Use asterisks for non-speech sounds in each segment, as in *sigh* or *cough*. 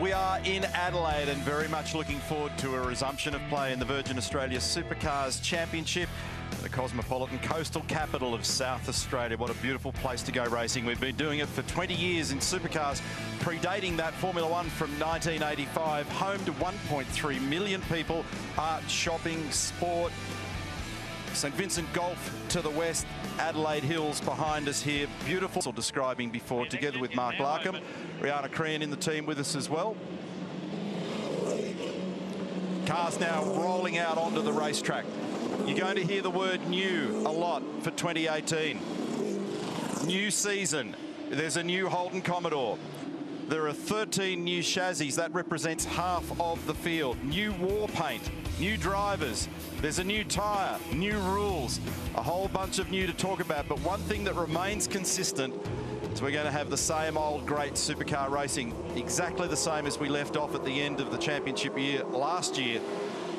We are in Adelaide and very much looking forward to a resumption of play in the Virgin Australia Supercars Championship the cosmopolitan coastal capital of South Australia. What a beautiful place to go racing. We've been doing it for 20 years in supercars, predating that Formula One from 1985. Home to 1.3 million people, art, shopping, sport. St Vincent Gulf to the west, Adelaide Hills behind us here. Beautiful, describing before, together with Mark Larkham. Riana Crehan in the team with us as well. Cars now rolling out onto the racetrack. You're going to hear the word new a lot for 2018. New season. There's a new Holden Commodore. There are 13 new chassis. That represents half of the field. New war paint, new drivers. There's a new tyre, new rules, a whole bunch of new to talk about. But one thing that remains consistent is we're going to have the same old great supercar racing, exactly the same as we left off at the end of the championship year last year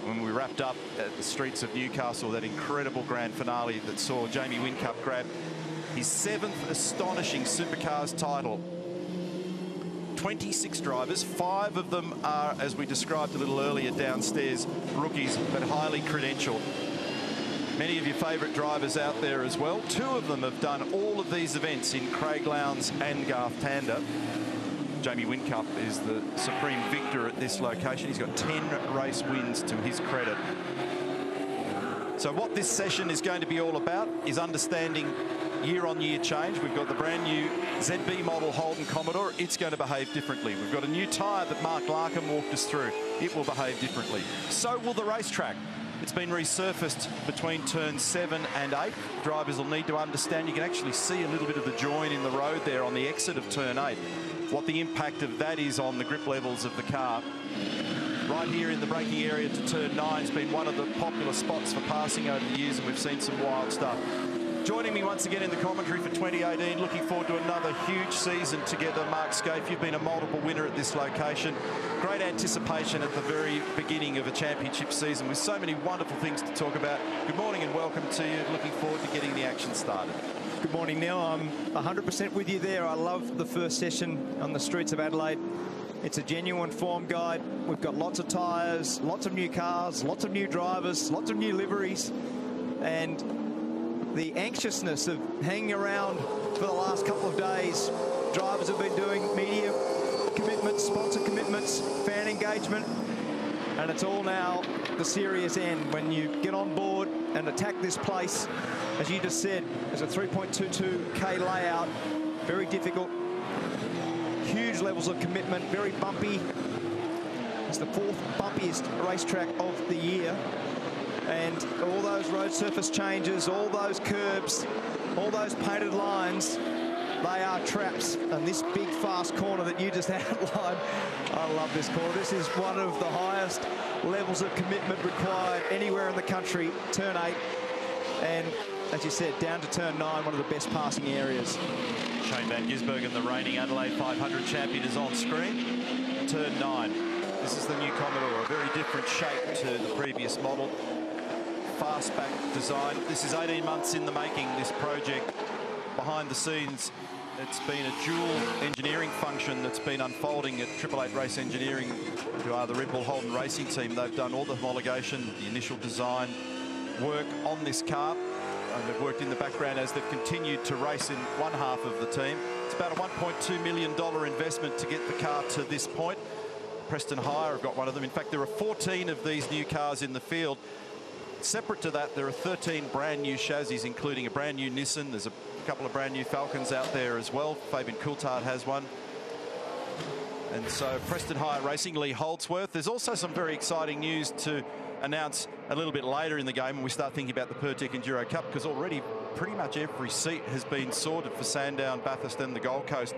when we wrapped up at the streets of Newcastle, that incredible grand finale that saw Jamie Whincup grab his seventh astonishing Supercars title. 26 drivers, five of them are, as we described a little earlier downstairs, rookies, but highly credentialed. Many of your favourite drivers out there as well. Two of them have done all of these events in Craig Lowndes and Garth Tander. Jamie Whincup is the supreme victor at this location. He's got 10 race wins to his credit. So what this session is going to be all about is understanding year-on-year -year change. We've got the brand new ZB model Holden Commodore. It's going to behave differently. We've got a new tyre that Mark Larkham walked us through. It will behave differently. So will the racetrack. It's been resurfaced between turns seven and eight. Drivers will need to understand. You can actually see a little bit of the join in the road there on the exit of turn eight what the impact of that is on the grip levels of the car. Right here in the braking area to turn nine has been one of the popular spots for passing over the years, and we've seen some wild stuff. Joining me once again in the commentary for 2018, looking forward to another huge season together. Mark Skaife, you've been a multiple winner at this location. Great anticipation at the very beginning of a championship season with so many wonderful things to talk about. Good morning and welcome to you. Looking forward to getting the action started. Good morning, Neil. I'm 100% with you there. I love the first session on the streets of Adelaide. It's a genuine form guide. We've got lots of tyres, lots of new cars, lots of new drivers, lots of new liveries. And the anxiousness of hanging around for the last couple of days. Drivers have been doing media commitments, sponsor commitments, fan engagement. And it's all now the serious end when you get on board and attack this place as you just said, it's a 3.22k layout, very difficult, huge levels of commitment, very bumpy. It's the fourth bumpiest racetrack of the year. And all those road surface changes, all those curbs, all those painted lines, they are traps. And this big fast corner that you just *laughs* outlined, I love this corner. This is one of the highest levels of commitment required anywhere in the country, turn eight. And as you said, down to turn nine, one of the best passing areas. Shane Van Gisbergen, the reigning Adelaide 500 champion, is on screen. Turn nine. This is the new Commodore, a very different shape to the previous model. Fastback design. This is 18 months in the making, this project. Behind the scenes, it's been a dual engineering function that's been unfolding at Triple Eight Race Engineering, who are the Red Bull Holden racing team. They've done all the homologation, the initial design work on this car and they've worked in the background as they've continued to race in one half of the team. It's about a $1.2 million investment to get the car to this point. Preston Hire have got one of them. In fact, there are 14 of these new cars in the field. Separate to that, there are 13 brand new chassis, including a brand new Nissan. There's a couple of brand new Falcons out there as well. Fabian Coulthard has one. And so Preston Hire Racing, Lee Holdsworth. There's also some very exciting news to announce a little bit later in the game when we start thinking about the Pirtek Enduro Cup because already pretty much every seat has been sorted for Sandown, Bathurst and the Gold Coast.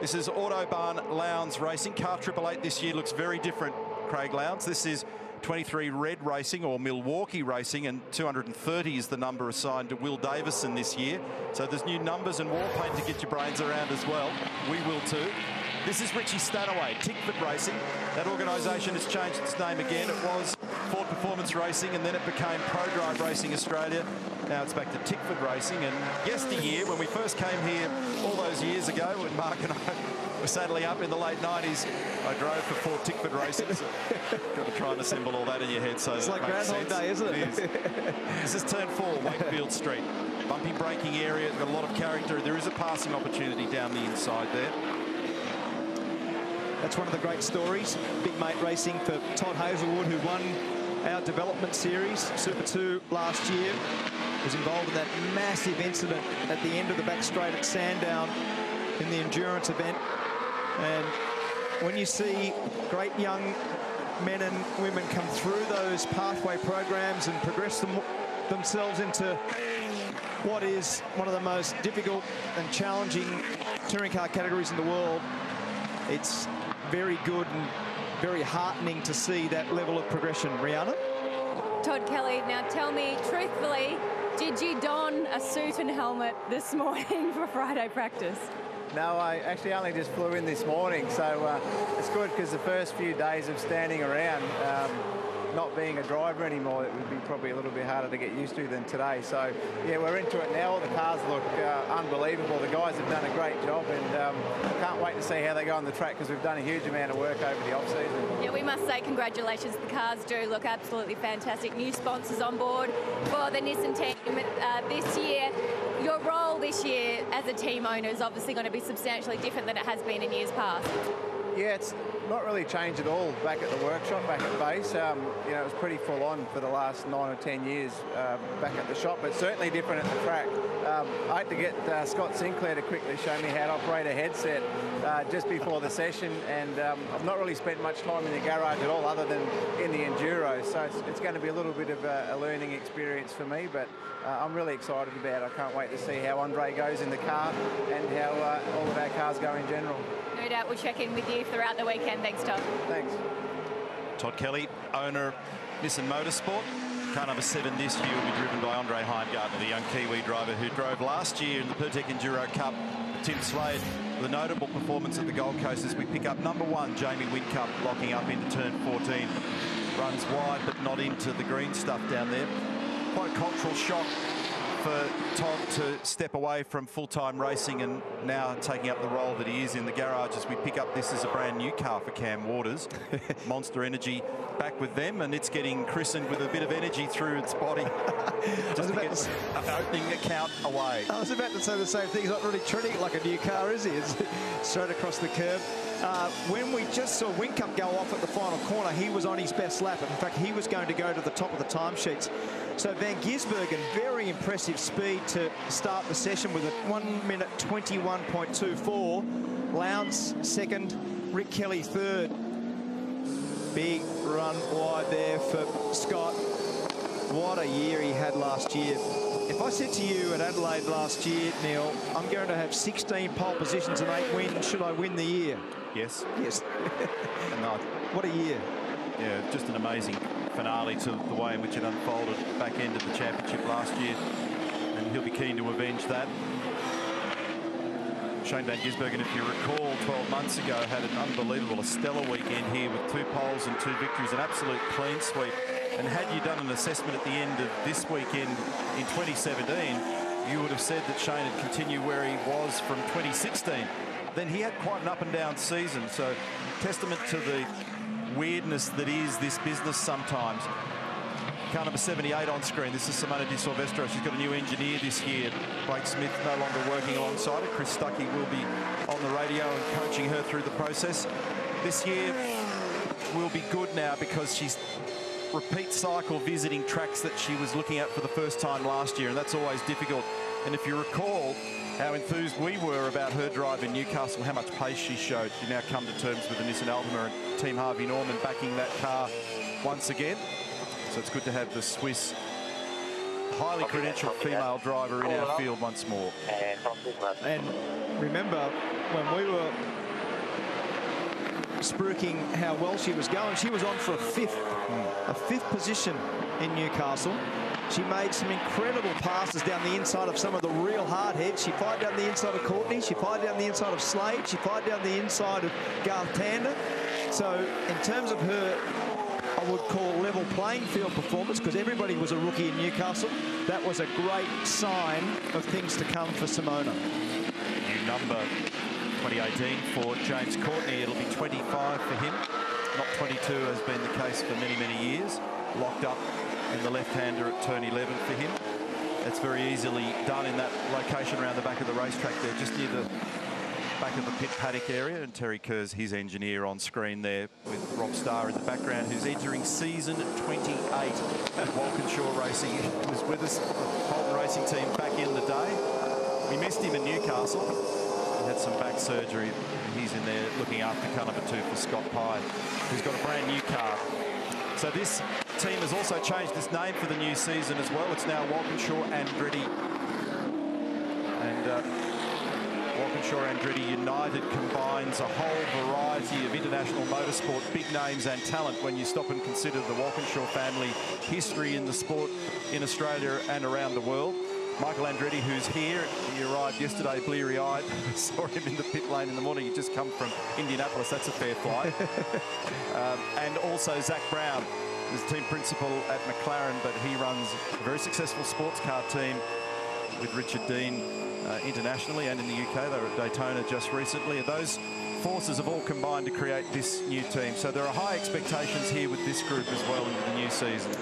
This is Autobahn Lowndes Racing. Car Triple Eight this year looks very different, Craig Lowndes. This is 23 Red Racing or Milwaukee Racing and 230 is the number assigned to Will Davison this year. So there's new numbers and wall paint to get your brains around as well. We will too. This is Richie Stanaway, Tickford Racing. That organisation has changed its name again. It was Ford Performance Racing and then it became ProDrive Racing Australia. Now it's back to Tickford Racing and yesteryear when we first came here all those years ago when Mark and I saddling up in the late 90s. I drove for Ford Tickford races. *laughs* Got to try and assemble all that in your head so it's like Groundhog. Day, isn't it? it is. this is turn four, Wakefield Street. Bumpy braking area, got a lot of character. There is a passing opportunity down the inside there. That's one of the great stories. Big mate racing for Todd Hazelwood, who won our development series, Super 2, last year. Was involved in that massive incident at the end of the back straight at Sandown in the endurance event. And when you see great young men and women come through those pathway programs and progress them, themselves into what is one of the most difficult and challenging touring car categories in the world, it's very good and very heartening to see that level of progression. Rihanna? Todd Kelly, now tell me truthfully, did you don a suit and helmet this *laughs* morning for Friday practice? No, I actually only just flew in this morning, so uh, it's good because the first few days of standing around, um, not being a driver anymore, it would be probably a little bit harder to get used to than today. So, yeah, we're into it now. The cars look uh, unbelievable. The guys have done a great job, and um, I can't wait to see how they go on the track because we've done a huge amount of work over the off-season. Yeah, we must say congratulations. The cars do look absolutely fantastic. New sponsors on board for the Nissan team uh, this year. Your role this year as a team owner is obviously going to be substantially different than it has been in years past. Yeah, it's not really changed at all back at the workshop, back at base. Um, you know, it was pretty full on for the last nine or ten years uh, back at the shop, but certainly different at the track. Um, I had to get uh, Scott Sinclair to quickly show me how to operate a headset uh, just before the session, and um, I've not really spent much time in the garage at all other than in the Enduro, so it's, it's going to be a little bit of a, a learning experience for me, but uh, I'm really excited about it. I can't wait to see how Andre goes in the car and how uh, all of our cars go in general. No doubt we'll check in with you throughout the weekend. Thanks, Todd. Thanks. Todd Kelly, owner of Nissan Motorsport. Car number seven this year will be driven by Andre Heimgartner, the young Kiwi driver who drove last year in the Pirtek Enduro Cup. Tim Slade, the notable performance at the Gold Coast as we pick up number one, Jamie Whincup, locking up into turn 14. Runs wide but not into the green stuff down there. Quite a cultural shock for Todd to step away from full-time racing and now taking up the role that he is in the garage as we pick up this is a brand new car for Cam Waters. *laughs* Monster Energy back with them and it's getting christened with a bit of energy through its body. *laughs* Just to get an opening account away. I was about to say the same thing. He's not really treating it like a new car, is he? It's *laughs* straight across the curb. Uh, when we just saw Whincup go off at the final corner, he was on his best lap. In fact, he was going to go to the top of the timesheets. So Van Gisbergen, very impressive speed to start the session with a 1 minute 21.24. Lowndes second, Rick Kelly third. Big run wide there for Scott. What a year he had last year. If I said to you at Adelaide last year, Neil, I'm going to have 16 pole positions and eight wins, should I win the year? Yes. Yes. *laughs* what a year. Yeah, just an amazing finale to the way in which it unfolded back end of the championship last year. And he'll be keen to avenge that. Shane Van Gisbergen, if you recall, 12 months ago, had an unbelievable, a stellar weekend here with two poles and two victories, an absolute clean sweep. And had you done an assessment at the end of this weekend in 2017, you would have said that Shane had continued where he was from 2016. Then he had quite an up and down season. So testament to the weirdness that is this business sometimes. Car number 78 on screen. This is Simona Di Silvestro. She's got a new engineer this year. Blake Smith no longer working alongside her. Chris Stuckey will be on the radio and coaching her through the process. This year will be good now because she's repeat cycle visiting tracks that she was looking at for the first time last year, and that's always difficult. And if you recall how enthused we were about her drive in Newcastle, how much pace she showed, she now come to terms with the Nissan Altima and Team Harvey Norman backing that car once again. So it's good to have the Swiss highly credentialed female driver in our field once more. And remember, when we were spruiking how well she was going, she was on for a fifth, a fifth position in Newcastle. She made some incredible passes down the inside of some of the real hard heads. She fired down the inside of Courtney. She fired down the inside of Slade. She fired down the inside of Garth Tander. So in terms of her I would call level playing field performance because everybody was a rookie in Newcastle. That was a great sign of things to come for Simona. New number 2018 for James Courtney. It'll be 25 for him, not 22 has been the case for many, many years. Locked up in the left-hander at turn 11 for him. It's very easily done in that location around the back of the racetrack there, just near the back of the pit paddock area. And Terry Kerr's his engineer on screen there with Rob Starr in the background, who's entering season 28 at Walkinshaw Racing. He was with us, the Holden Racing team, back in the day. We missed him in Newcastle. He had some back surgery. He's in there looking after car two for Scott Pye, who's got a brand new car. So this team has also changed its name for the new season as well. It's now Walkinshaw Andretti. And uh, Walkinshaw Andretti United combines a whole variety of international motorsport, big names and talent when you stop and consider the Walkinshaw family history in the sport in Australia and around the world. Michael Andretti, who's here, he arrived yesterday bleary-eyed. *laughs* Saw him in the pit lane in the morning. He'd just come from Indianapolis. That's a fair flight. *laughs* um, and also Zak Brown, is team principal at McLaren, but he runs a very successful sports car team with Richard Dean uh, internationally and in the UK. They were at Daytona just recently. And those forces have all combined to create this new team. So there are high expectations here with this group as well into the new season.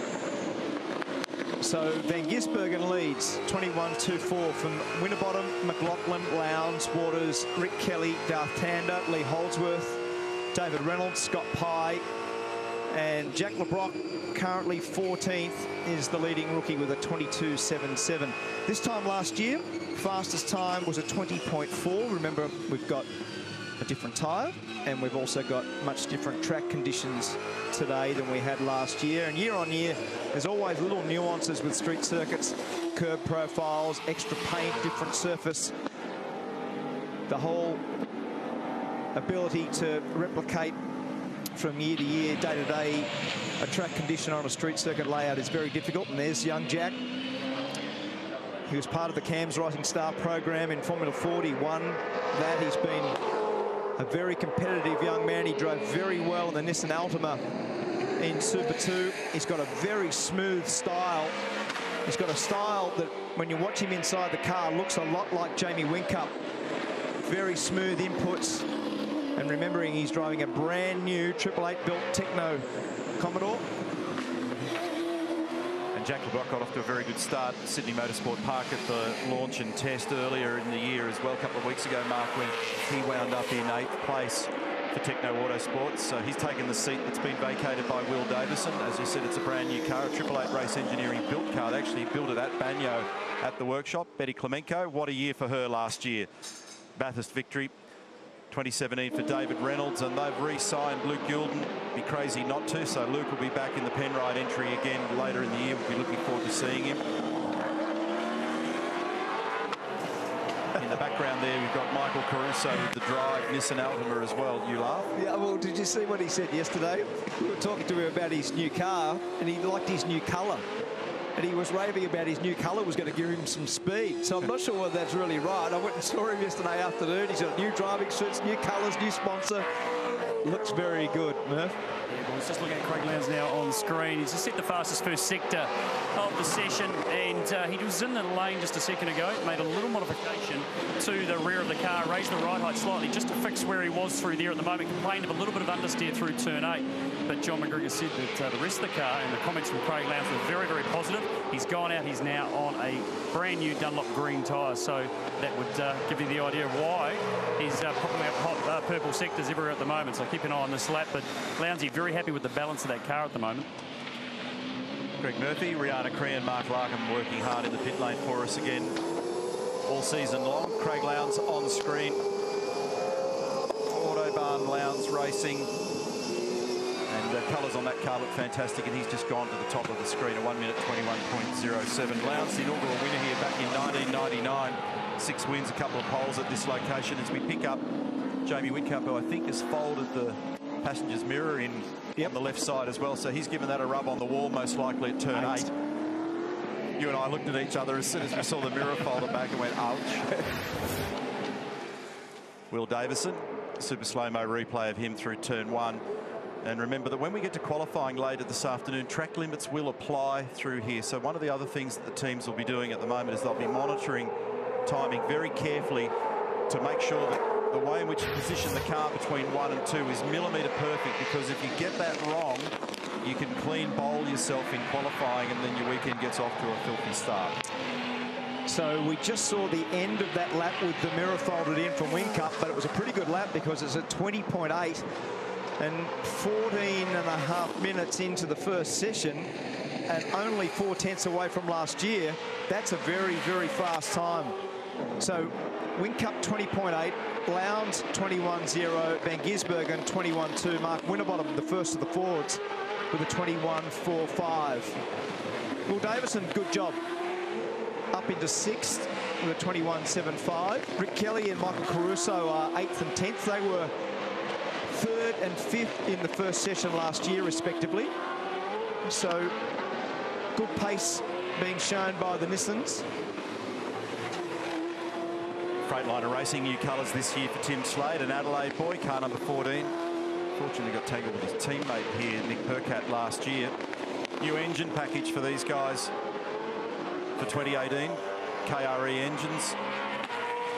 So Van Gisbergen leads 21-2-4 from Winterbottom, McLaughlin, Lowndes, Waters, Rick Kelly, Garth Tander, Lee Holdsworth, David Reynolds, Scott Pye, and Jack Le Brocq, currently 14th, is the leading rookie with a 22.77. This time last year, fastest time was a 20.4. Remember, we've got a different tyre and we've also got much different track conditions today than we had last year. And year on year, there's always little nuances with street circuits, curb profiles, extra paint, different surface. The whole ability to replicate from year to year, day to day, a track condition on a street circuit layout is very difficult. And there's young Jack. He was part of the CAMS Rising Star program in Formula Ford, won that. He's been a very competitive young man. He drove very well in the Nissan Altima in Super 2. He's got a very smooth style. He's got a style that, when you watch him inside the car, looks a lot like Jamie Whincup. Very smooth inputs. And remembering he's driving a brand new Triple Eight built Tekno Commodore. And Jack Le Brocq got off to a very good start at Sydney Motorsport Park at the launch and test earlier in the year as well, a couple of weeks ago, Mark, when he wound up in eighth place for Tekno Autosports. So he's taken the seat that's been vacated by Will Davison. As you said, it's a brand new car, a Triple Eight Race Engineering built car. They actually built it at Banyo at the workshop. Betty Klimenko, what a year for her last year. Bathurst victory 2017 for David Reynolds, and they've re-signed Luke Youlden. Be crazy not to, so Luke will be back in the Penrite entry again later in the year. We'll be looking forward to seeing him. In the background there, we've got Michael Caruso with the drive, Nissan Altima as well. You laugh? Yeah, well, did you see what he said yesterday? We were talking to him about his new car, and he liked his new colour and he was raving about his new colour was going to give him some speed. So I'm not sure whether that's really right. I went and saw him yesterday afternoon. He's got new driving suits, new colours, new sponsor. Looks very good, Murph. Yeah, well, just looking at Craig Lowndes now on screen. He's just set the fastest first sector of the session, and uh, he was in the lane just a second ago. Made a little modification to the rear of the car, raised the ride height slightly just to fix where he was through there at the moment. Complained of a little bit of understeer through turn eight, but John McGregor said that uh, the rest of the car and the comments from Craig Lowndes were very, very positive. He's gone out. He's now on a brand new Dunlop green tyre, so that would uh, give you the idea of why he's uh, popping out hot, uh, purple sectors everywhere at the moment. So keep an eye on this lap, but Lowndesy very happy with the balance of that car at the moment. Greg Murphy, Riana Cree and Mark Larkham working hard in the pit lane for us again all season long. Craig Lowndes on screen. Autobahn Lowndes Racing. And the colours on that car look fantastic, and he's just gone to the top of the screen, a 1 minute 21.07. Lowndes, the inaugural winner here back in 1999. Six wins, a couple of poles at this location as we pick up Jamie Whincup, who I think has folded the passenger's mirror in yep. on the left side as well. So he's given that a rub on the wall, most likely at turn eight. eight. You and I looked at each other as soon as we saw the mirror *laughs* folded back and went, ouch. Will Davison, super slow-mo replay of him through turn one. And remember that when we get to qualifying later this afternoon, track limits will apply through here. So one of the other things that the teams will be doing at the moment is they'll be monitoring timing very carefully to make sure that the way in which you position the car between one and two is millimetre perfect because if you get that wrong, you can clean bowl yourself in qualifying and then your weekend gets off to a filthy start. So we just saw the end of that lap with the mirror folded in from Whincup, but it was a pretty good lap because it's at 20.8 and 14 and a half minutes into the first session and only four tenths away from last year. That's a very, very fast time. So Whincup 20.8, Lowndes 21.0, Van Gisbergen 21.2, Mark Winterbottom, the first of the Fords, with a 21.45. Will Davison, good job. Up into sixth with a 21.75. Rick Kelly and Michael Caruso are eighth and tenth. They were third and fifth in the first session last year, respectively. So good pace being shown by the Nissans. Freightliner Racing new colours this year for Tim Slade, an Adelaide boy, car number 14. Fortunately got tangled with his teammate here, Nick Percat, last year. New engine package for these guys for 2018. KRE engines.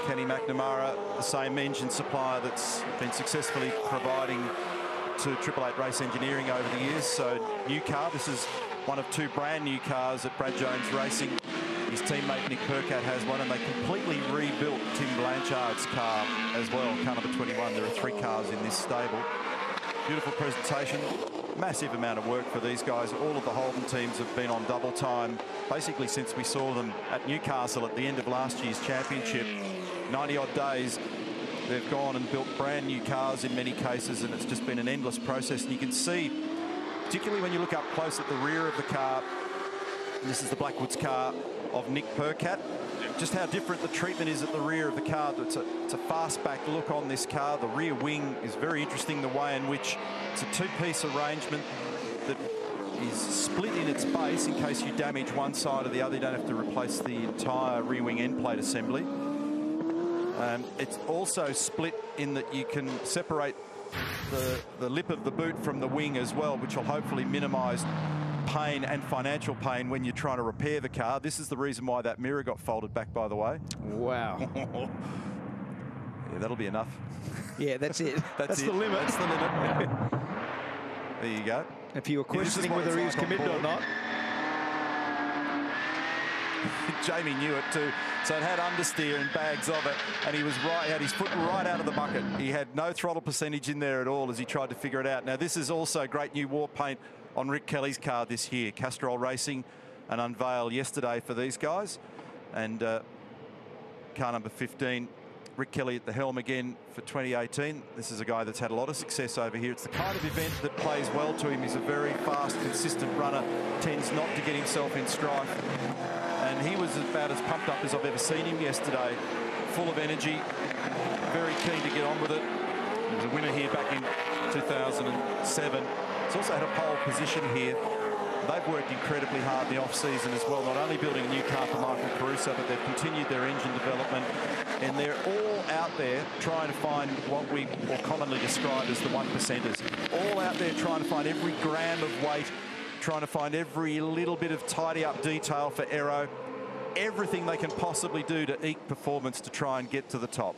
Kenny McNamara, the same engine supplier that's been successfully providing to Triple Eight Race Engineering over the years. So new car, this is one of two brand new cars at Brad Jones Racing. His teammate Nick Percat has one, and they completely rebuilt Tim Blanchard's car as well, car number 21. There are three cars in this stable. Beautiful presentation. Massive amount of work for these guys. All of the Holden teams have been on double time, basically since we saw them at Newcastle at the end of last year's championship. 90 odd days, they've gone and built brand new cars in many cases, and it's just been an endless process. And you can see, particularly when you look up close at the rear of the car, this is the Blackwoods car of Nick Percat. Just how different the treatment is at the rear of the car. It's a, it's a fastback look on this car. The rear wing is very interesting, the way in which it's a two-piece arrangement that is split in its base in case you damage one side or the other. You don't have to replace the entire rear wing end plate assembly. Um, it's also split in that you can separate the, the lip of the boot from the wing as well, which will hopefully minimise pain and financial pain when you're trying to repair the car. This is the reason why that mirror got folded back, by the way. Wow. *laughs* yeah, that'll be enough. Yeah, that's it. *laughs* That's, that's it. the limit. That's the limit. *laughs* there you go. If you were Yeah, questioning what whether he was like committed or not, Jamie knew it too. So it had understeer and bags of it, and he was right, he had his foot right out of the bucket. He had no throttle percentage in there at all as he tried to figure it out. Now, this is also great new war paint on Rick Kelly's car this year. Castrol Racing, an unveil yesterday for these guys. And uh, car number 15, Rick Kelly at the helm again for 2018. This is a guy that's had a lot of success over here. It's the kind of event that plays well to him. He's a very fast, consistent runner, tends not to get himself in strife. And he was about as pumped up as I've ever seen him yesterday. Full of energy, very keen to get on with it. He was a winner here back in 2007. He's also had a pole position here. They've worked incredibly hard in the off-season as well, not only building a new car for Michael Caruso, but they've continued their engine development. And they're all out there trying to find what we more commonly describe as the one percenters. All out there trying to find every gram of weight, trying to find every little bit of tidy up detail for aero, everything they can possibly do to eke performance to try and get to the top.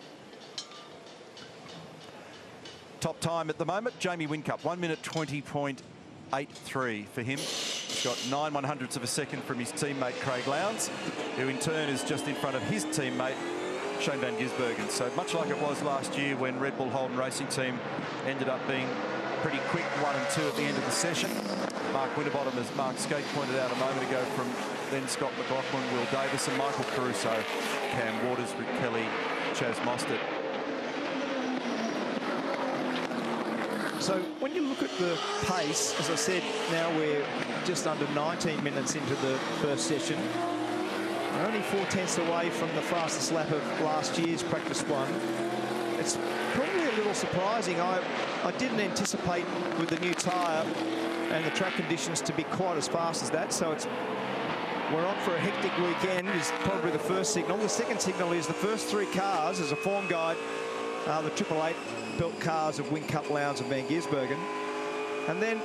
Top time at the moment, Jamie Whincup, 1 minute 20.83 for him. He's got 9 one hundredths of a second from his teammate Craig Lowndes, who in turn is just in front of his teammate Shane Van Gisbergen. So much like it was last year when Red Bull Holden Racing Team ended up being pretty quick, one and two at the end of the session. Mark Winterbottom, as Mark Skaife pointed out a moment ago, from then Scott McLaughlin, Will Davis and Michael Caruso, Cam Waters, Rick Kelly, Chaz Mostert. So when you look at the pace, as I said, now we're just under 19 minutes into the first session. We're only four tenths away from the fastest lap of last year's practice one. It's probably a little surprising. I, I didn't anticipate with the new tyre and the track conditions to be quite as fast as that. So it's we're on for a hectic weekend is probably the first signal. The second signal is the first three cars as a form guide are the Triple Eight built cars of Whincup Lowndes and Van Gisbergen. And then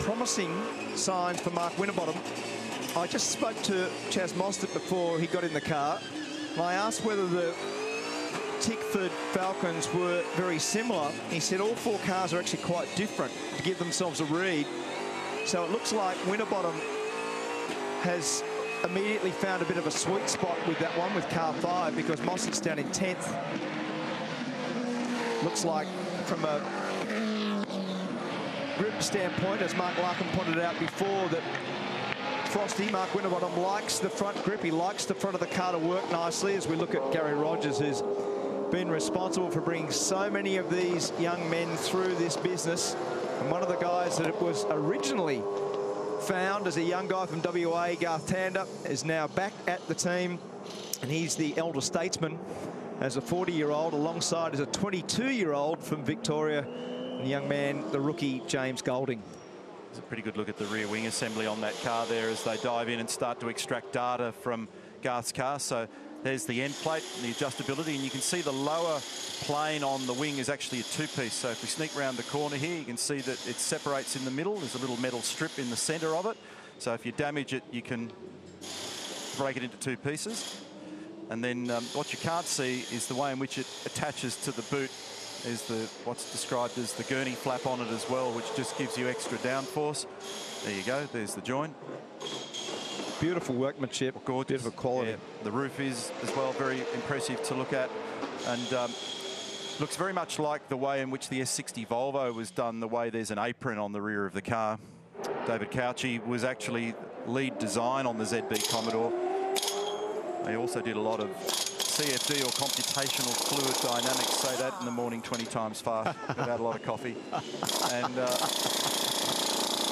promising signs for Mark Winterbottom. I just spoke to Chaz Mostert before he got in the car. And I asked whether the Tickford Falcons were very similar. He said all four cars are actually quite different to give themselves a read. So it looks like Winterbottom has immediately found a bit of a sweet spot with that one with car five because Mostert's down in 10th. Looks like from a grip standpoint, as Mark Larkham pointed out before, that Frosty, Mark Winterbottom, likes the front grip. He likes the front of the car to work nicely as we look at Gary Rogers, who's been responsible for bringing so many of these young men through this business. And one of the guys that was originally found as a young guy from WA, Garth Tander, is now back at the team. And he's the elder statesman as a 40-year-old alongside as a 22-year-old from Victoria. And the young man, the rookie, James Golding. It's a pretty good look at the rear wing assembly on that car there as they dive in and start to extract data from Garth's car. So there's the end plate, the adjustability, and you can see the lower plane on the wing is actually a two-piece. So if we sneak around the corner here, you can see that it separates in the middle. There's a little metal strip in the center of it. So if you damage it, you can break it into two pieces. And then um, what you can't see is the way in which it attaches to the boot is the what's described as the gurney flap on it as well, which just gives you extra downforce. There you go. There's the joint. Beautiful workmanship. Gorgeous. Beautiful quality. Yeah. The roof is as well very impressive to look at. And um, looks very much like the way in which the S60 Volvo was done, the way there's an apron on the rear of the car. David Cauchi was actually lead design on the ZB Commodore. They also did a lot of CFD or computational fluid dynamics. Say that in the morning 20 times fast *laughs* without a lot of coffee. And uh,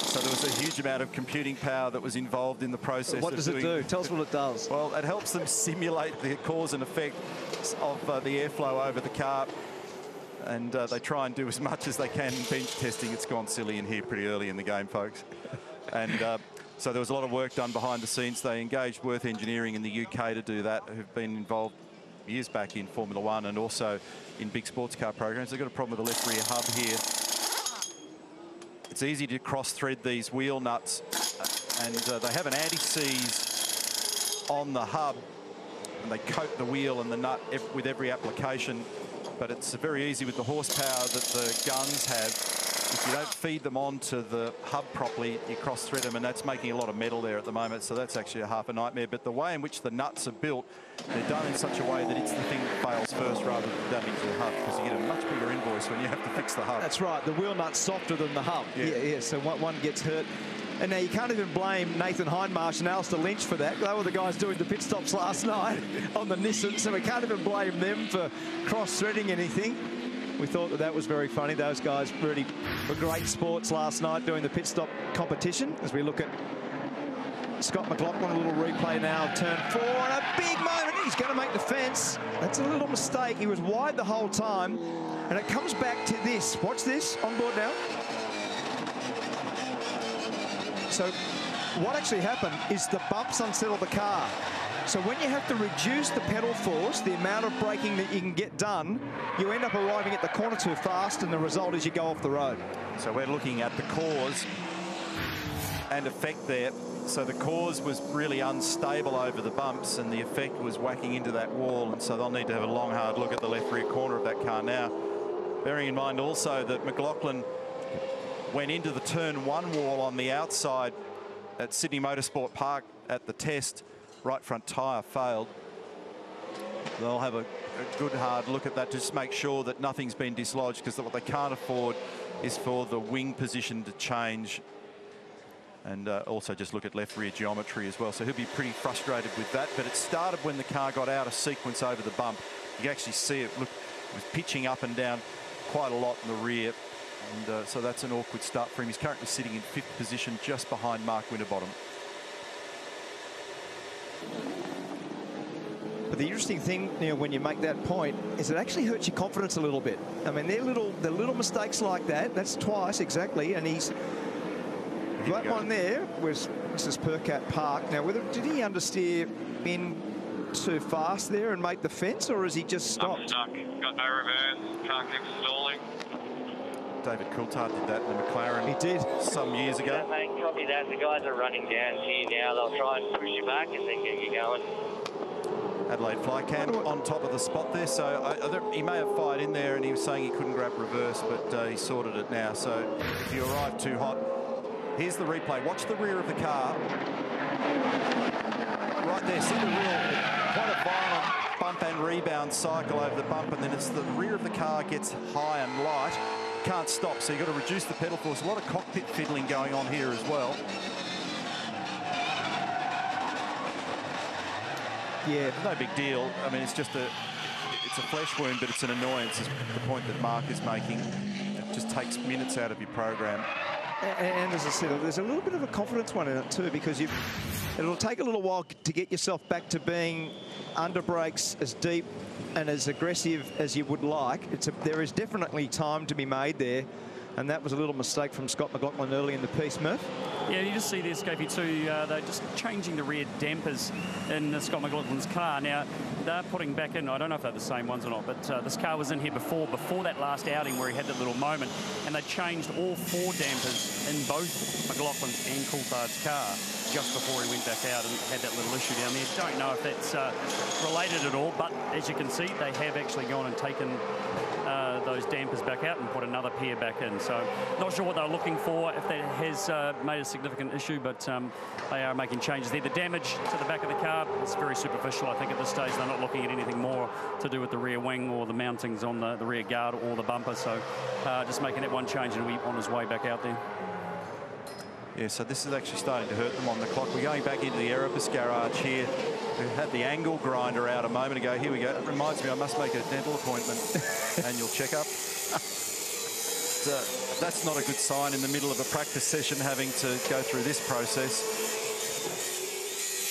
so there was a huge amount of computing power that was involved in the process. What does it do? Tell us what it does. Well, it helps them simulate the cause and effect of uh, the airflow over the car. And uh, they try and do as much as they can in bench testing. It's gone silly in here pretty early in the game, folks. And uh, so there was a lot of work done behind the scenes. They engaged Wirth Engineering in the UK to do that, who've been involved years back in Formula One and also in big sports car programs. They've got a problem with the left rear hub here. It's easy to cross-thread these wheel nuts and uh, they have an anti-seize on the hub and they coat the wheel and the nut ev with every application but it's very easy with the horsepower that the guns have if you don't feed them onto the hub properly, you cross-thread them, and that's making a lot of metal there at the moment, so that's actually a half a nightmare. But the way in which the nuts are built, they're done in such a way that it's the thing that fails first rather than damaging the hub, because you get a much bigger invoice when you have to fix the hub. That's right. The wheel nut's softer than the hub. Yeah, yeah, yeah. So one, one gets hurt. And now you can't even blame Nathan Hindmarsh and Alistair Lynch for that. They were the guys doing the pit stops last *laughs* night on the Nissan, so we can't even blame them for cross-threading anything. We thought that that was very funny. Those guys really were great sports last night doing the pit stop competition as we look at Scott McLaughlin, a little replay now, turn four, and a big moment. He's going to make the fence. That's a little mistake. He was wide the whole time, and it comes back to this. Watch this on board now. So what actually happened is the bumps unsettled the car. So when you have to reduce the pedal force, the amount of braking that you can get done, you end up arriving at the corner too fast, and the result is you go off the road. So we're looking at the cause and effect there. So the cause was really unstable over the bumps, and the effect was whacking into that wall, and so they'll need to have a long, hard look at the left rear corner of that car now. Bearing in mind also that McLaughlin went into the turn one wall on the outside at Sydney Motorsport Park at the test. Right front tyre failed. They'll have a, a, good hard look at that to just make sure that nothing's been dislodged because what they can't afford is for the wing position to change and uh, also just look at left rear geometry as well. So he'll be pretty frustrated with that. But it started when the car got out of sequence over the bump. You can actually see it look it was pitching up and down quite a lot in the rear. And uh, so that's an awkward start for him. He's currently sitting in fifth position just behind Mark Winterbottom. But the interesting thing, you know, when you make that point, is it actually hurts your confidence a little bit. I mean, they're little, the little mistakes like that. That's twice exactly, and he's that one there was this is Percat Park. Now, whether did he understeer in too fast there and make the fence, or is he just stopped? I'm stuck. Got no reverse. Can't keep stalling. David Coulthard did that in the McLaren. He did some years ago. Yeah, mate, copy that. The guys are running down here now. They'll try and push you back and then get you going. Adelaide Fly Cam on top of the spot there. So I, I, he may have fired in there and he was saying he couldn't grab reverse, but uh, he sorted it now. So if you arrive too hot, here's the replay. Watch the rear of the car. Right there, see the real, quite a violent bump and rebound cycle over the bump, and then it's the rear of the car gets high and light. Can't stop, so you've got to reduce the pedal force. A lot of cockpit fiddling going on here as well. Yeah. No big deal. I mean, it's just a it's a flesh wound, but it's an annoyance, is the point that Mark is making. It just takes minutes out of your program. And, and as I said, there's a little bit of a confidence one in it too, because you it'll take a little while to get yourself back to being under brakes as deep and as aggressive as you would like. It's a, there is definitely time to be made there. And that was a little mistake from Scott McLaughlin early in the piece, Murph. Yeah, you just see the Scapey, too. Uh, they're just changing the rear dampers in uh, Scott McLaughlin's car. Now, they're putting back in, I don't know if they're the same ones or not, but uh, this car was in here before, before that last outing where he had that little moment. And they changed all four dampers in both McLaughlin's and Coulthard's car just before he went back out and had that little issue down there. Don't know if that's uh, related at all, but as you can see, they have actually gone and taken uh, those dampers back out and put another pair back in. So not sure what they're looking for, if that has uh, made a significant issue, but um, they are making changes there. The damage to the back of the car is very superficial, I think, at this stage. They're not looking at anything more to do with the rear wing or the mountings on the, the rear guard or the bumper. So uh, just making that one change and we on his way back out there. Yeah, so this is actually starting to hurt them on the clock. We're going back into the Erebus garage here. We had the angle grinder out a moment ago. Here we go. It reminds me I must make a dental appointment, *laughs* annual checkup. So that's not a good sign in the middle of a practice session having to go through this process.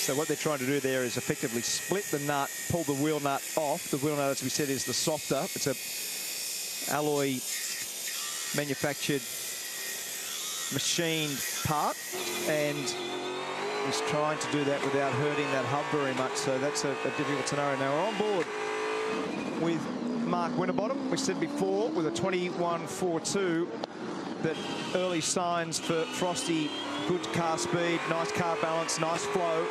So what they're trying to do there is effectively split the nut, pull the wheel nut off. The wheel nut, as we said, is the softer. It's a alloy manufactured machined part and is trying to do that without hurting that hub very much. So that's a, a difficult scenario. Now we're on board with Mark Winterbottom. We said before with a 21.42 that early signs for Frosty, good car speed, nice car balance, nice flow.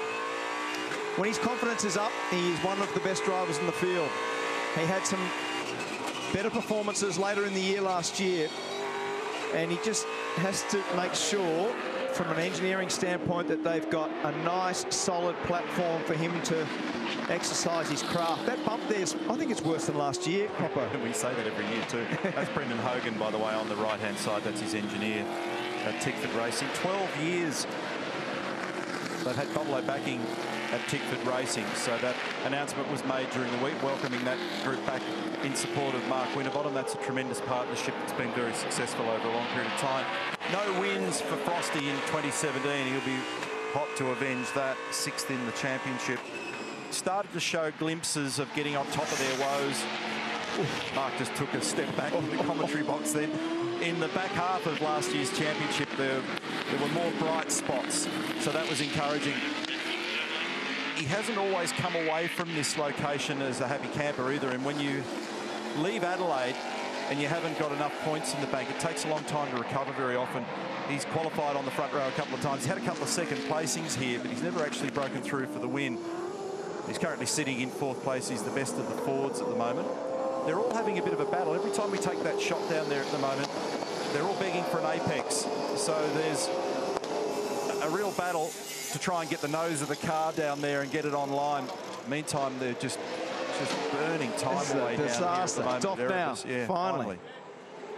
When his confidence is up, he is one of the best drivers in the field. He had some better performances later in the year last year, and he just has to make sure from an engineering standpoint that they've got a nice solid platform for him to exercise his craft. That bump there's, I think it's worse than last year, Copper. *laughs* We say that every year too. That's Brendan Hogan, by the way, on the right-hand side. That's his engineer at Tickford Racing. 12 years they've had Bottle-O backing at Tickford Racing. So that announcement was made during the week, welcoming that group back in support of Mark Winterbottom. That's a tremendous partnership that's been very successful over a long period of time. No wins for Frosty in 2017. He'll be hot to avenge that, sixth in the championship. Started to show glimpses of getting on top of their woes. Mark just took a step back in the commentary box then. In the back half of last year's championship, there, there were more bright spots, so that was encouraging he hasn't always come away from this location as a happy camper either. And when you leave Adelaide and you haven't got enough points in the bank, it takes a long time to recover very often. He's qualified on the front row a couple of times. He's had a couple of second placings here, but he's never actually broken through for the win. He's currently sitting in fourth place. He's the best of the Fords at the moment. They're all having a bit of a battle. Every time we take that shot down there at the moment, they're all begging for an apex. So there's a real battle to try and get the nose of the car down there and get it online. Meantime, they're just just burning time It's away a down disaster. here at the moment. now, yeah, finally.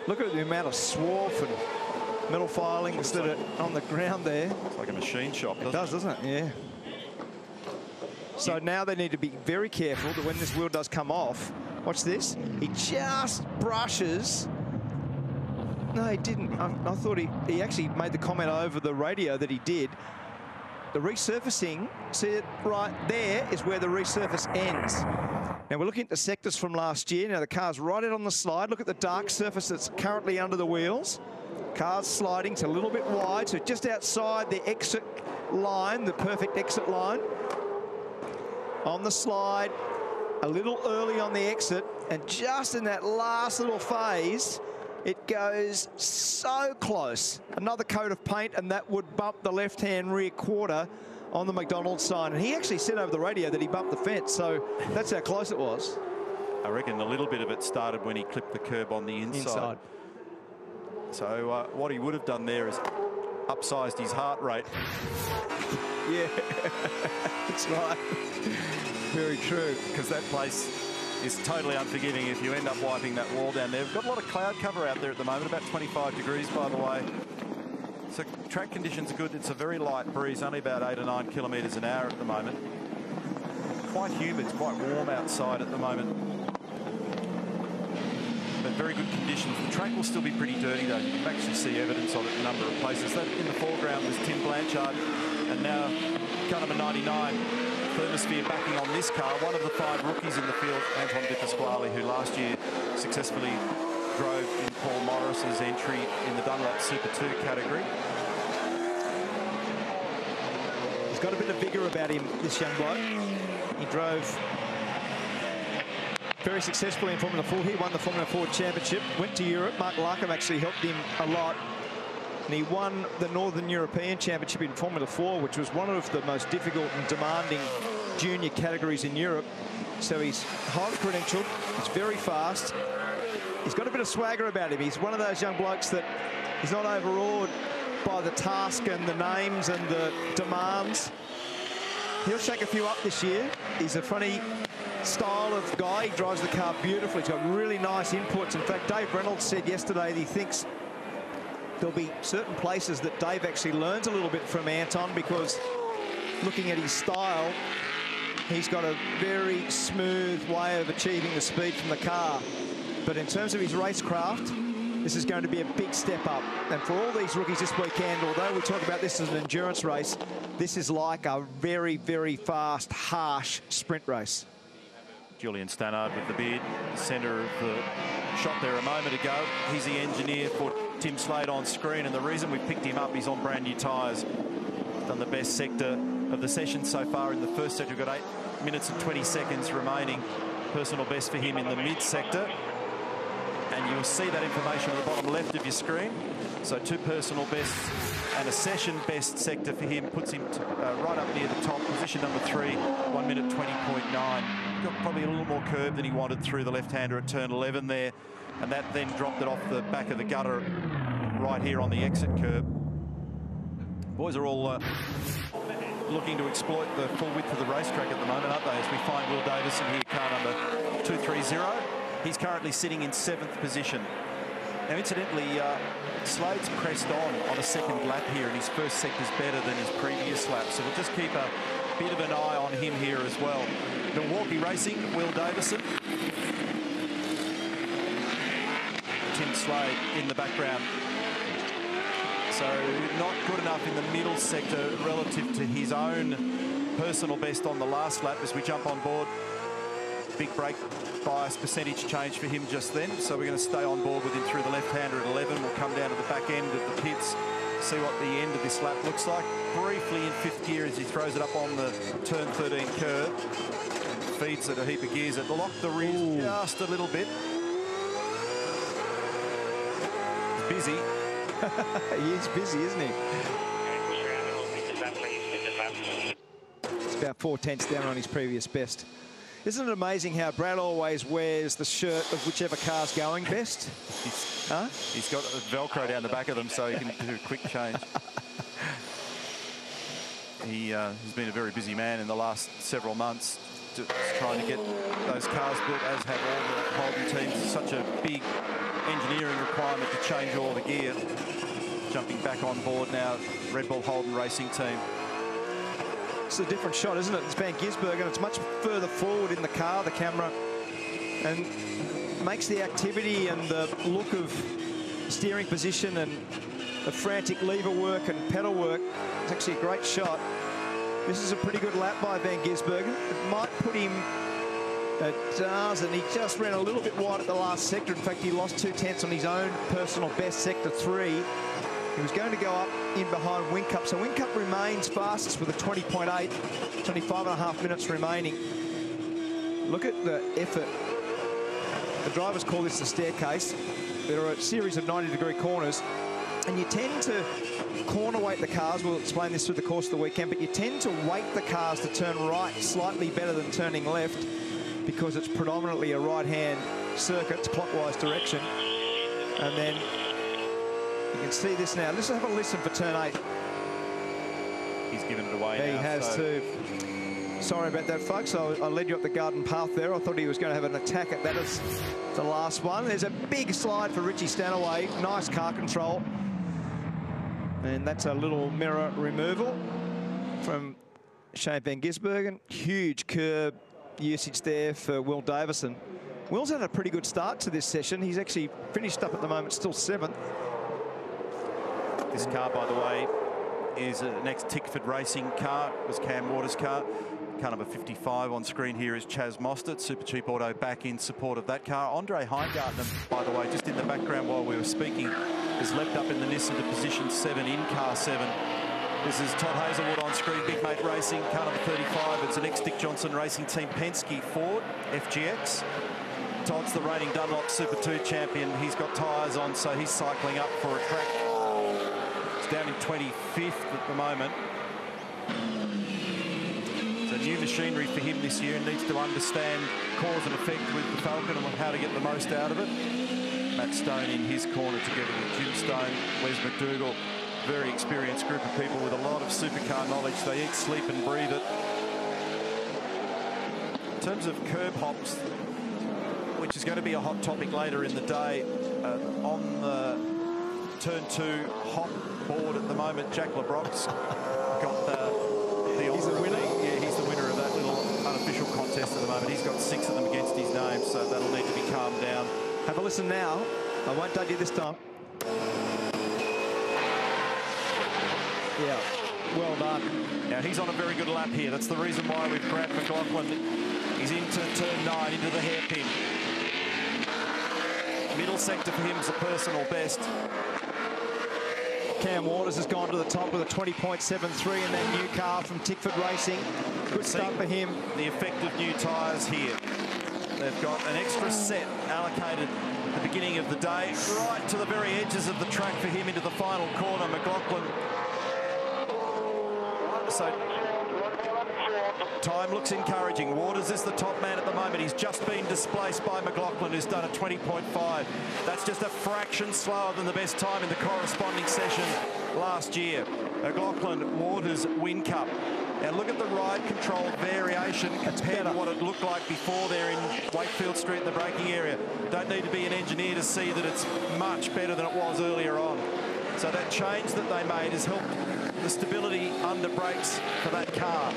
Look at the amount of swarf and metal filings that are on the ground there. It's like a machine shop, doesn't It does, doesn't it? Yeah. So now they need to be very careful that when this wheel does come off, watch this, he just brushes. No, he didn't. I, I thought he, he actually made the comment over the radio that he did. The resurfacing, see it right there is where the resurface ends. Now we're looking at the sectors from last year. Now the car's right out on the slide. Look at the dark surface that's currently under the wheels. Car's sliding to a little bit wide, so just outside the exit line, the perfect exit line. On the slide, a little early on the exit, and just in that last little phase, it goes so close. Another coat of paint, and that would bump the left-hand rear quarter on the McDonald's sign. And he actually said over the radio that he bumped the fence. So that's how close it was. I reckon a little bit of it started when he clipped the curb on the inside. Inside. So uh, what he would have done there is upsized his heart rate. *laughs* Yeah, *laughs* that's right. Very true. because that place is totally unforgiving if you end up wiping that wall down there. We've got a lot of cloud cover out there at the moment, about 25 degrees, by the way. So track conditions are good. It's a very light breeze, only about eight or nine kilometres an hour at the moment. Quite humid, it's quite warm outside at the moment. But very good conditions. The track will still be pretty dirty though. You can actually see evidence of it in a number of places. That in the foreground was Tim Blanchard and now car number 99 Thermosphere backing on this car. One of the five rookies in the field, Anton De Pasquale, who last year successfully drove in Paul Morris's entry in the Dunlop Super 2 category. He's got a bit of vigour about him, this young bloke. He drove very successfully in Formula 4. He won the Formula 4 Championship, went to Europe. Mark Larkham actually helped him a lot. And he won the Northern European Championship in Formula 4, which was one of the most difficult and demanding junior categories in Europe. So he's highly credentialed. He's very fast. He's got a bit of swagger about him. He's one of those young blokes that he's not overawed by the task and the names and the demands. He'll shake a few up this year. He's a funny style of guy. He drives the car beautifully. He's got really nice inputs. In fact, Dave Reynolds said yesterday that he thinks there'll be certain places that Dave actually learns a little bit from Anton because looking at his style, he's got a very smooth way of achieving the speed from the car. But in terms of his racecraft, this is going to be a big step up. And for all these rookies this weekend, although we talk about this as an endurance race, this is like a very, very fast, harsh sprint race. Julian Stannard with the beard, centre of the shot there a moment ago. He's the engineer for Tim Slade on screen, and the reason we picked him up, he's on brand new tyres. Done the best sector of the session so far in the first sector. We've got eight minutes and 20 seconds remaining. Personal best for him in the mid sector. And you'll see that information on the bottom left of your screen. So two personal bests and a session best sector for him puts him to, uh, right up near the top, position number three, one minute 20.9. Got probably a little more curve than he wanted through the left-hander at turn 11 there, and that then dropped it off the back of the gutter right here on the exit curb. Boys are all uh, looking to exploit the full width of the racetrack at the moment, aren't they? As we find Will Davison here, car number 230. He's currently sitting in seventh position. Now, incidentally, uh, Slade's pressed on on a second lap here, and his first sector's better than his previous lap. So we'll just keep a bit of an eye on him here as well. Milwaukee Racing, Will Davison. Tim Slade in the background. So not good enough in the middle sector relative to his own personal best on the last lap as we jump on board. Big brake bias percentage change for him just then. So we're going to stay on board with him through the left-hander at 11. We'll come down to the back end of the pits, see what the end of this lap looks like. Briefly in fifth gear as he throws it up on the turn 13 curve. Feeds it a heap of gears. It locked the rear Ooh. just a little bit. He's busy. *laughs* he is busy, isn't he? It's about four tenths down on his previous best. Isn't it amazing how Brad always wears the shirt of whichever car's going best? he's, huh? he's got Velcro down the back of them so he can do a quick change. *laughs* he, uh, has been a very busy man in the last several months just trying to get those cars built, as have all the Holden teams. Such a big engineering requirement to change all the gear. Jumping back on board now, Red Bull Holden Racing Team. It's a different shot, isn't it? It's Van Gisbergen. It's much further forward in the car, the camera, and makes the activity and the look of steering position and the frantic lever work and pedal work. It's actually a great shot. This is a pretty good lap by Van Gisbergen. It might put him at and he just ran a little bit wide at the last sector. In fact, he lost two tenths on his own personal best sector three. He was going to go up in behind Whincup. So Whincup remains fastest with a 20.8, 25 and a half minutes remaining. Look at the effort. The drivers call this the staircase. There are a series of 90 degree corners. And you tend to corner weight the cars. We'll explain this through the course of the weekend, but you tend to weight the cars to turn right slightly better than turning left because it's predominantly a right-hand circuit, clockwise direction. And then you can see this now. Let's have a listen for turn eight. He's given it away He now, has so too. Sorry about that, folks. I, I led you up the garden path there. I thought he was going to have an attack at that as the last one. There's a big slide for Richie Stanaway. Nice car control. And that's a little mirror removal from Shane Van Gisbergen. Huge curb usage there for Will Davison. Will's had a pretty good start to this session. He's actually finished up at the moment, still seventh. This car, by the way, is an ex-Tickford Racing car. It was Cam Waters' car. Car number 55 on screen here is Chaz Mostert. Super Cheap Auto back in support of that car. Andre Heimgartner, by the way, just in the background while we were speaking, has leapt up in the Nissan to position seven in car seven. This is Todd Hazelwood on screen, Big Mate Racing, car number 35. It's an ex-Dick Johnson Racing Team Penske Ford FGX. Todd's the reigning Dunlop Super 2 champion. He's got tyres on, so he's cycling up for a crack. Down in 25th at the moment. It's a new machinery for him this year needs to understand cause and effect with the Falcon and how to get the most out of it. Matt Stone in his corner together with Jim Stone, Wes McDougall. Very experienced group of people with a lot of supercar knowledge. They eat, sleep and breathe it. In terms of curb hops, which is going to be a hot topic later in the day, uh, on the turn two hop board at the moment, Jack Le Brocq's *laughs* got the, the He's the winner? Yeah, he's the winner of that little unofficial contest at the moment. He's got six of them against his name, so that'll need to be calmed down. Have a listen now. I won't dud you this time. Yeah, well done. Now he's on a very good lap here. That's the reason why we've grabbed McLaughlin. He's into turn nine, into the hairpin. Middle sector for him is a personal best. Cam Waters has gone to the top with a 20.73 in that new car from Tickford Racing. Good start for him. The effect of new tyres here. They've got an extra set allocated at the beginning of the day, right to the very edges of the track for him into the final corner. McLaughlin. So time looks encouraging. Waters is the top man at the moment. He's just been displaced by McLaughlin, who's done a 20.5. That's just a fraction slower than the best time in the corresponding session last year. McLaughlin, Waters, Whincup. Now look at the ride control variation compared to what it looked like before there in Wakefield Street in the braking area. Don't need to be an engineer to see that it's much better than it was earlier on. So that change that they made has helped the stability under brakes for that car.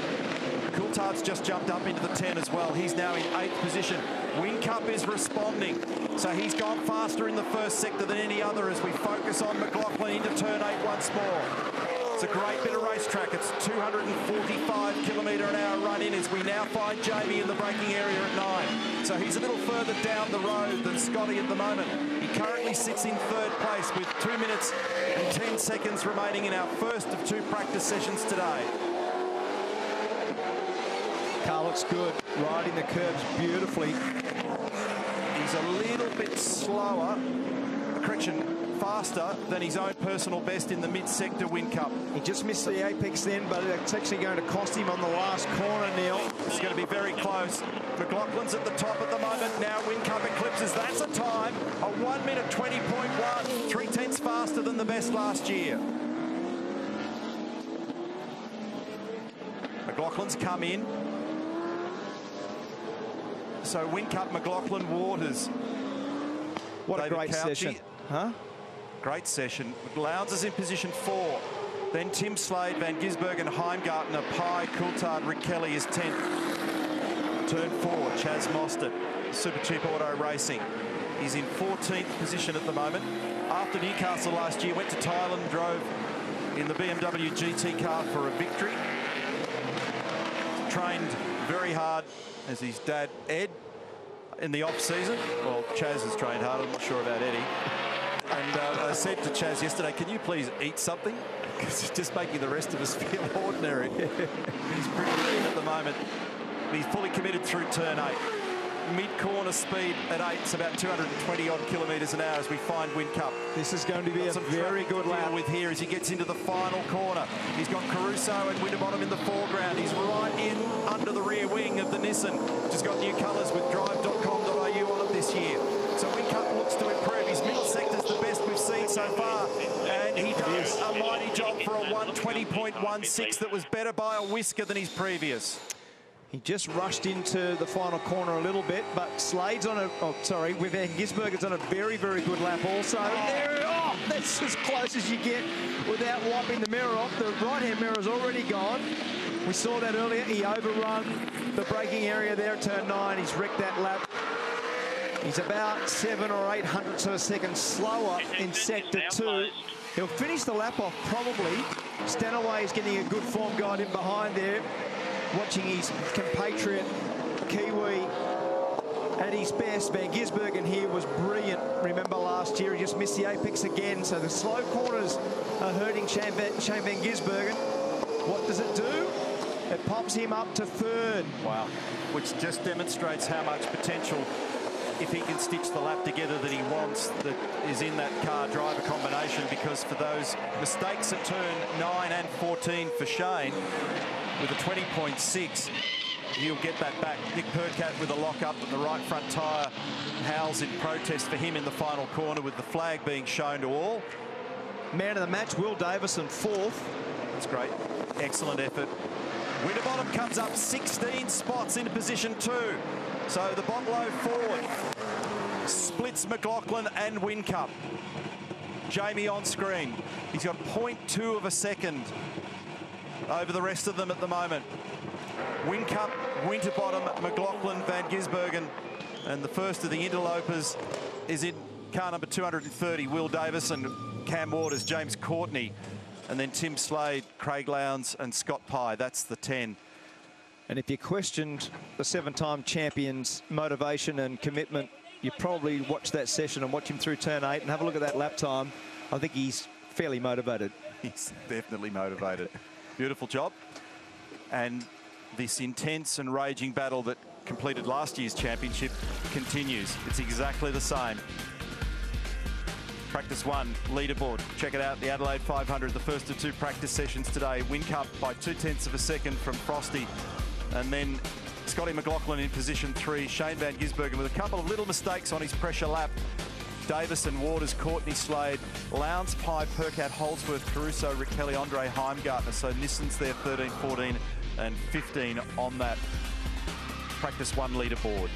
Coulthard's just jumped up into the 10 as well. He's now in eighth position. Whincup is responding. So he's gone faster in the first sector than any other as we focus on McLaughlin into turn eight once more. It's a great bit of racetrack. It's 245 kilometre an hour run in as we now find Jamie in the braking area at nine. So he's a little further down the road than Scotty at the moment. He currently sits in third place with two minutes and 10 seconds remaining in our first of two practice sessions today. Car looks good, riding the curbs beautifully. He's a little bit slower, correction, faster than his own personal best in the mid-sector Whincup. He just missed the apex then, but it's actually going to cost him on the last corner, Neil. It's going to be very close. McLaughlin's at the top at the moment. Now Whincup eclipses. That's a time, a 1 minute 20.1, three tenths faster than the best last year. McLaughlin's come in. So Whincup McLaughlin Waters. What David a great Cauchi. session. Huh? Great session. Lowndes is in position four. Then Tim Slade, Van Gisbergen, and Heimgartner, Pye, Coulthard, Rick Kelly is 10th. Turn four, Chaz Mostert, Super Cheap Auto Racing. He's in 14th position at the moment. After Newcastle last year, went to Thailand, drove in the BMW GT car for a victory. Trained very hard as his dad, Ed, in the off-season. Well, Chaz has trained hard. I'm not sure about Eddie. And uh, I said to Chaz yesterday, can you please eat something? *laughs* Because it's just making the rest of us *laughs* feel ordinary. *laughs* He's pretty lean at the moment. He's fully committed through turn eight. Mid-corner speed at eight. It's about 220 odd kilometres an hour as we find Whincup. This is going to be a Some very good lap. with here as he gets into the final corner. He's got Caruso and Winterbottom in the foreground. He's right in under the rear wing of the Nissan, which has got new colours with drive.com.au on it this year. So Whincup looks to improve. His middle sector's the best we've seen so far. And he does a mighty job for a 120.16 that was better by a whisker than his previous. He just rushed into the final corner a little bit, but Slade's on a, oh, sorry, with Van Gisbergen's on a very, very good lap also. There, oh, that's as close as you get without wiping the mirror off. The right-hand mirror's already gone. We saw that earlier. He overrun the braking area there at turn nine. He's wrecked that lap. He's about seven or eight hundredths of a second slower in sector two. He'll finish the lap off probably. Stanaway is getting a good form guide in behind there. Watching his compatriot Kiwi at his best. Van Gisbergen here was brilliant. Remember last year, he just missed the apex again. So the slow corners are hurting Shane Van, Gisbergen. What does it do? It pops him up to third. Wow. Which just demonstrates how much potential, if he can stitch the lap together that he wants, that is in that car driver combination. Because for those mistakes at turn 9 and 14 for Shane, with a 20.6, he'll get that back. Nick Percat with a lock up and the right front tyre howls in protest for him in the final corner with the flag being shown to all. Man of the match, Will Davison, fourth. That's great. Excellent effort. Winterbottom comes up 16 spots into position two. So the Bottle-O Ford splits McLaughlin and Whincup. Jamie on screen. He's got 0.2 of a second over the rest of them at the moment. Whincup, Winterbottom, McLaughlin, Van Gisbergen. And the first of the interlopers is in car number 230, Will Davison, Cam Waters, James Courtney, and then Tim Slade, Craig Lowndes and Scott Pye. That's the 10. And if you questioned the seven-time champion's motivation and commitment, you probably watch that session and watch him through turn eight and have a look at that lap time. I think he's fairly motivated. He's definitely motivated. *laughs* Beautiful job. And this intense and raging battle that completed last year's championship continues. It's exactly the same. Practice one, leaderboard. Check it out, the Adelaide 500, the first of two practice sessions today. Whincup by two tenths of a second from Frosty. And then Scotty McLaughlin in position three. Shane Van Gisbergen with a couple of little mistakes on his pressure lap. Davison, Waters, Courtney Slade, Lowndes, Pye, Percat, Holdsworth, Caruso, Kelly, Andre Heimgartner. So Nissan's there 13, 14 and 15 on that practice one leaderboard.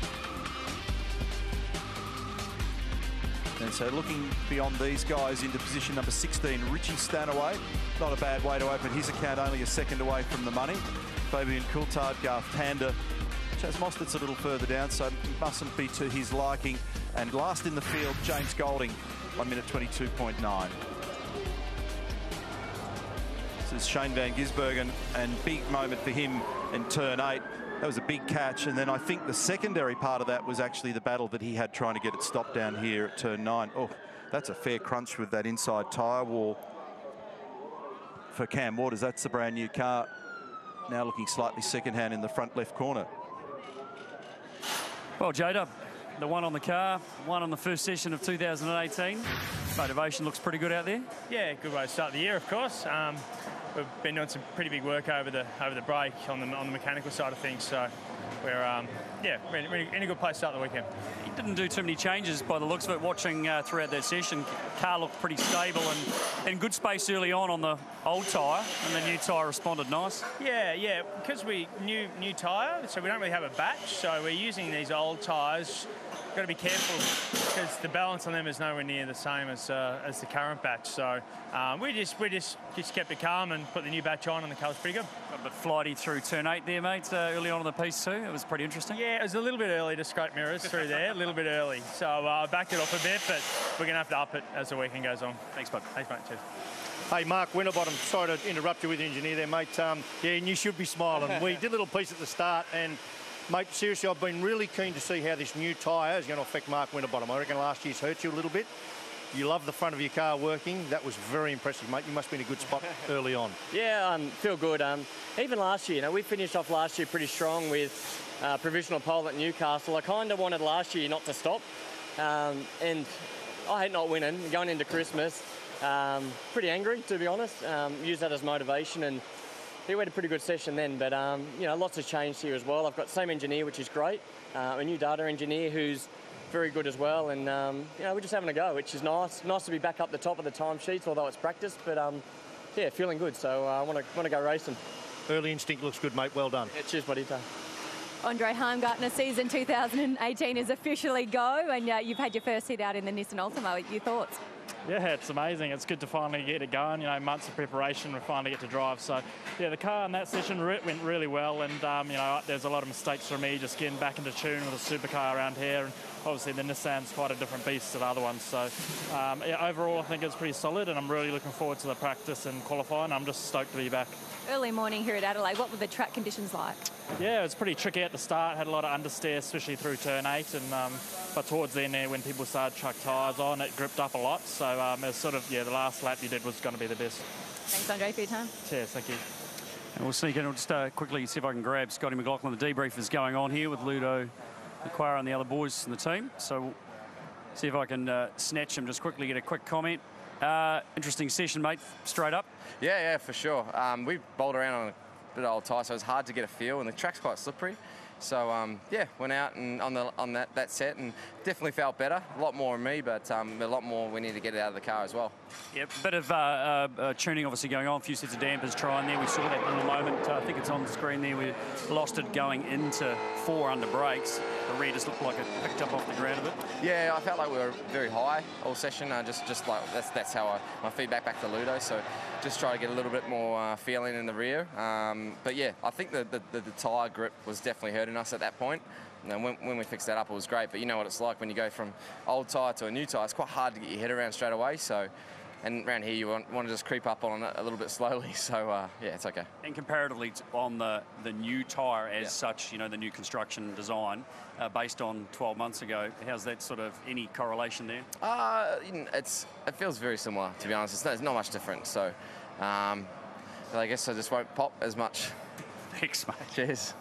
And so looking beyond these guys into position number 16, Richie Stanaway. Not a bad way to open his account, only a second away from the money. Fabian Coulthard, Garth Tander. Chaz Mostert's a little further down, so mustn't be to his liking. And last in the field, James Golding, 1 minute 22.9. This is Shane Van Gisbergen, and big moment for him in turn eight. That was a big catch, and then I think the secondary part of that was actually the battle that he had trying to get it stopped down here at turn nine. Oh, that's a fair crunch with that inside tyre wall for Cam Waters. That's the brand new car. Now looking slightly second-hand in the front left corner. Well, Jada, the one on the car, one on the first session of 2018. Motivation looks pretty good out there. Yeah, good way to start the year, of course. Um, we've been doing some pretty big work over the over the break on the on the mechanical side of things. So we're um, yeah, really, really in a good place to start the weekend. He didn't do too many changes by the looks of it. Watching uh, throughout that session, car looked pretty stable and in good space early on on the old tyre, and the new tyre responded nice. Yeah, yeah, because we new new tyre, so we don't really have a batch. So we're using these old tyres. Got to be careful because the balance on them is nowhere near the same as uh, as the current batch. So um, we just we just just kept it calm and put the new batch on, and the car's pretty good. Got a bit flighty through turn eight there, mate. Uh, early on in the piece too. It was pretty interesting. Yeah, it was a little bit early to scrape mirrors through there, a little bit early. So uh, I backed it off a bit, but we're going to have to up it as the weekend goes on. Thanks, bud. Thanks, mate. Cheers. Hey, Mark Winterbottom, sorry to interrupt you with the engineer there, mate. Um, yeah, and you should be smiling. *laughs* we did a little piece at the start, and, mate, seriously, I've been really keen to see how this new tyre is going to affect Mark Winterbottom. I reckon last year's hurt you a little bit. You love the front of your car working. That was very impressive, mate. You must be in a good spot *laughs* early on. Yeah, um, feel good. Um, even last year, you know, we finished off last year pretty strong with uh, provisional pole at Newcastle. I kind of wanted last year not to stop, um, and I hate not winning. Going into Christmas, um, pretty angry to be honest. Um, use that as motivation, and we had a pretty good session then. But um, you know, lots has changed here as well. I've got same engineer, which is great. Uh, a new data engineer who's very good as well, and um, you know, we're just having a go, which is nice. Nice to be back up the top of the timesheets, although it's practice. But um, yeah, feeling good. So uh, I want to want to go racing. Early instinct looks good, mate. Well done. Yeah, cheers, buddy. Andre Heimgartner season 2018 is officially go, and uh, you've had your first hit out in the Nissan Altima. Your thoughts? Yeah, it's amazing. It's good to finally get it going. You know, months of preparation, we finally get to drive. So, yeah, the car in that session re- went really well, and um, you know, there's a lot of mistakes for me just getting back into tune with a supercar around here. And obviously, the Nissan's quite a different beast to the other ones. So, um, yeah, overall, I think it's pretty solid, and I'm really looking forward to the practice and qualifying. I'm just stoked to be back. Early morning here at Adelaide. What were the track conditions like? Yeah, it was pretty tricky at the start. Had a lot of understeer, especially through turn eight, and um, but towards the end there, when people started chuck tyres on, it gripped up a lot. So um, it was sort of yeah, the last lap you did was going to be the best. Thanks, Andre, for your time. Cheers, thank you. And we'll sneak in. We'll just uh, quickly see if I can grab Scotty McLaughlin. The debrief is going on here with Ludo Lacroix, and the other boys in the team. So we'll see if I can uh, snatch him. Just quickly get a quick comment. Uh, interesting session, mate. Straight up. Yeah, yeah, for sure. Um, we bowled around on a bit of old tyre, so it's hard to get a feel, and the track's quite slippery. So um, yeah, went out and on the on that, that set and definitely felt better. A lot more on me, but um, a lot more we need to get it out of the car as well. Yep, bit of uh, uh, uh, tuning obviously going on. A few sets of dampers trying there. We saw that in a moment. Uh, I think it's on the screen there. We lost it going into four under brakes. The rear just looked like it picked up off the ground a bit. Yeah, I felt like we were very high all session. Uh, just just like that's that's how I, my feedback back to Ludo. So just try to get a little bit more uh, feeling in the rear. Um, but yeah, I think the, the, the, tyre grip was definitely hurting us at that point. And when, when we fixed that up, it was great. But you know what it's like when you go from old tyre to a new tyre. It's quite hard to get your head around straight away. So, and around here you want, want to just creep up on it a little bit *laughs* slowly. So uh, yeah, it's okay. And comparatively on the, the new tyre as such, you know, the new construction design, uh, based on 12 months ago, how's that sort of any correlation there? Uh, it's it feels very similar to be honest. It's not, it's not much different. So, um, but I guess I just won't pop as much. *laughs* Thanks, mate. Cheers.